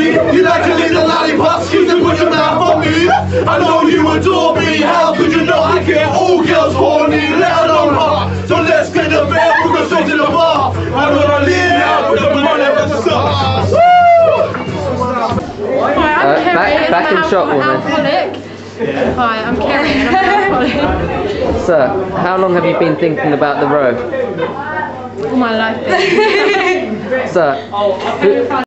goody, goody. You like to leave the lollipops, you can put your mouth on me. I know you adore me, how could you know I get all girls horny, let alone her? So let's get the bed, we'll go straight to the bar. I'm gonna leave now, put the money at the start. Hi, Uh, back- back in an shot, woman. alcoholic. Hi, I'm Kerry and I'm an alcoholic. Sir, how long have you been thinking about the row? All my life. Sir, who,